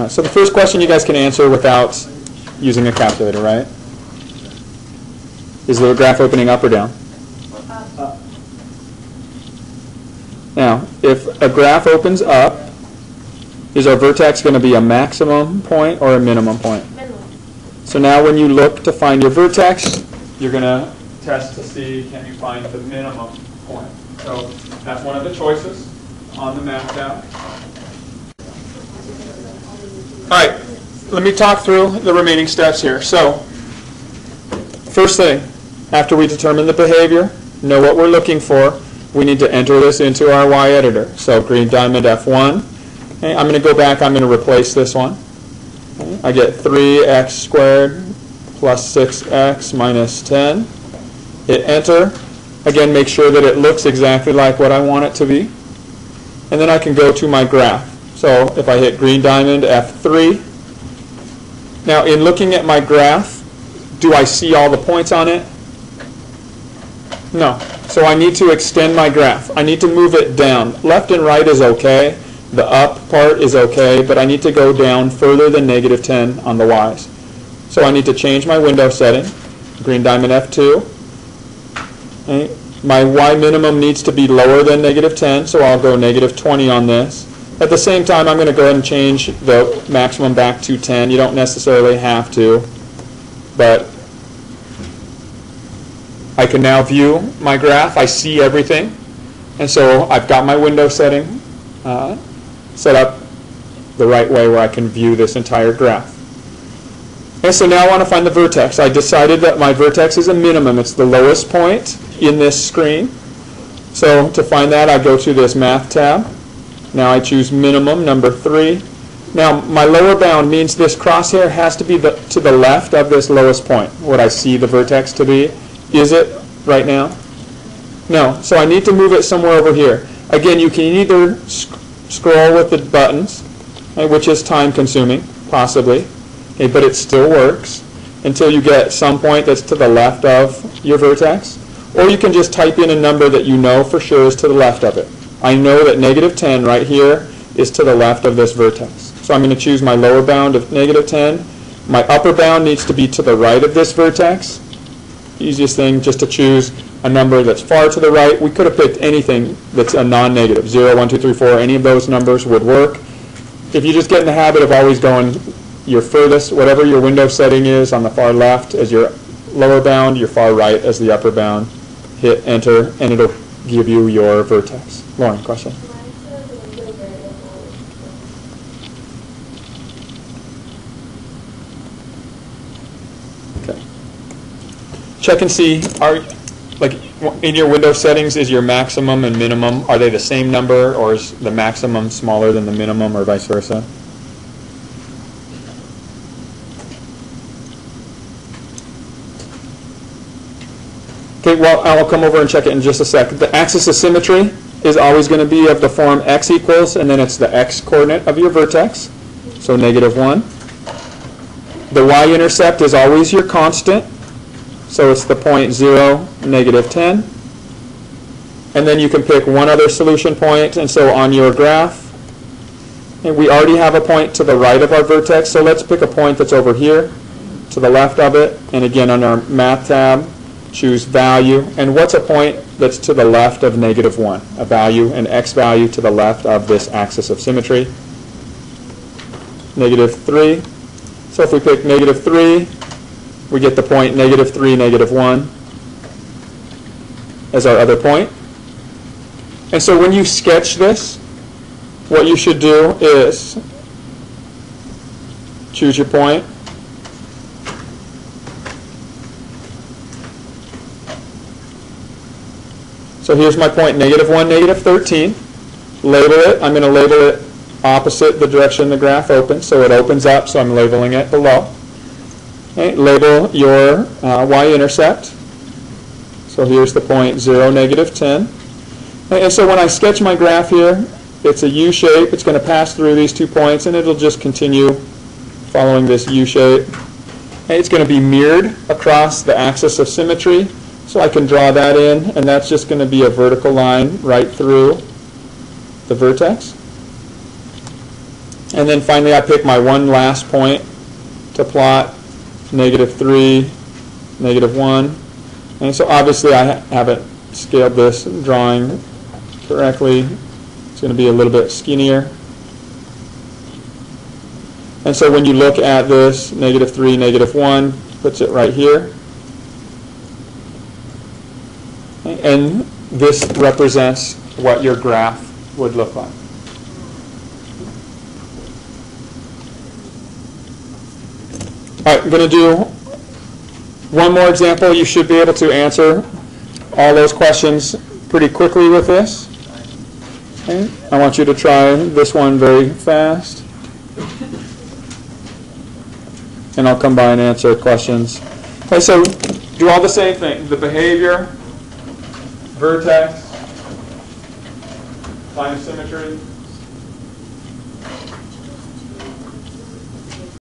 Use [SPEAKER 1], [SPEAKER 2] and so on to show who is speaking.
[SPEAKER 1] Uh, so the first question you guys can answer without using a calculator, right? Is the graph opening up or down? Now, if a graph opens up, is our vertex going to be a maximum point or a minimum point?
[SPEAKER 2] Minimum.
[SPEAKER 1] So now when you look to find your vertex, you're going to test to see can you find the minimum point. So that's one of the choices on the Math tab. All right, let me talk through the remaining steps here. So first thing, after we determine the behavior, know what we're looking for, we need to enter this into our Y editor. So green diamond F1. Okay, I'm going to go back, I'm going to replace this one. Okay, I get 3x squared plus 6x minus 10. Hit enter. Again, make sure that it looks exactly like what I want it to be. And then I can go to my graph. So if I hit green diamond F3, now in looking at my graph, do I see all the points on it? No. So I need to extend my graph. I need to move it down. Left and right is okay. The up part is okay, but I need to go down further than negative 10 on the y's. So I need to change my window setting, green diamond F2. Okay. My y minimum needs to be lower than negative 10, so I'll go negative 20 on this. At the same time, I'm going to go ahead and change the maximum back to 10. You don't necessarily have to, but I can now view my graph. I see everything. And so I've got my window setting uh, set up the right way where I can view this entire graph. And so now I want to find the vertex. I decided that my vertex is a minimum. It's the lowest point in this screen. So to find that, I go to this Math tab. Now I choose minimum, number 3. Now my lower bound means this crosshair has to be the, to the left of this lowest point, what I see the vertex to be. Is it right now? No. So I need to move it somewhere over here. Again, you can either sc scroll with the buttons, okay, which is time consuming, possibly, okay, but it still works until you get some point that's to the left of your vertex. Or you can just type in a number that you know for sure is to the left of it. I know that negative 10 right here is to the left of this vertex. So I'm going to choose my lower bound of negative 10. My upper bound needs to be to the right of this vertex easiest thing just to choose a number that's far to the right. We could have picked anything that's a non-negative. 0, 1, 2, 3, 4, any of those numbers would work. If you just get in the habit of always going your furthest, whatever your window setting is on the far left as your lower bound, your far right as the upper bound, hit enter and it'll give you your vertex. Lauren, question? Okay. Check and see, are, like, in your window settings, is your maximum and minimum, are they the same number, or is the maximum smaller than the minimum, or vice versa? Okay, well, I'll come over and check it in just a sec. The axis of symmetry is always going to be of the form x equals, and then it's the x coordinate of your vertex, so negative 1. The y-intercept is always your constant, so it's the point 0, negative 10. And then you can pick one other solution point, and so on your graph, and we already have a point to the right of our vertex, so let's pick a point that's over here, to the left of it, and again on our Math tab, choose value. And what's a point that's to the left of negative 1? A value, an x value to the left of this axis of symmetry. Negative 3. So if we pick negative 3, we get the point negative 3, negative 1 as our other point. And so when you sketch this, what you should do is choose your point, So here's my point, negative 1, negative 13. Label it. I'm going to label it opposite the direction the graph opens. So it opens up, so I'm labeling it below. Okay, label your uh, y-intercept. So here's the point 0, negative 10. Okay, and so when I sketch my graph here, it's a U shape. It's going to pass through these two points, and it'll just continue following this U shape. Okay, it's going to be mirrored across the axis of symmetry. So I can draw that in, and that's just going to be a vertical line right through the vertex. And then finally, I pick my one last point to plot, negative 3, negative 1. And so obviously, I ha- haven't scaled this drawing correctly. It's going to be a little bit skinnier. And so when you look at this, negative 3, negative 1, puts it right here. And this represents what your graph would look like. All right, I'm going to do one more example. You should be able to answer all those questions pretty quickly with this. Okay. I want you to try this one very fast. And I'll come by and answer questions. Okay, so do all the same thing. The behavior, vertex, find symmetry.